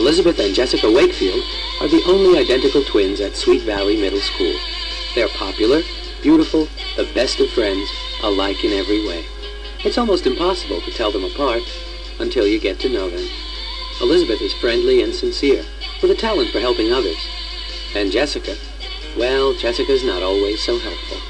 Elizabeth and Jessica Wakefield are the only identical twins at Sweet Valley Middle School. They're popular, beautiful, the best of friends, alike in every way. It's almost impossible to tell them apart until you get to know them. Elizabeth is friendly and sincere, with a talent for helping others. And Jessica, well, Jessica's not always so helpful.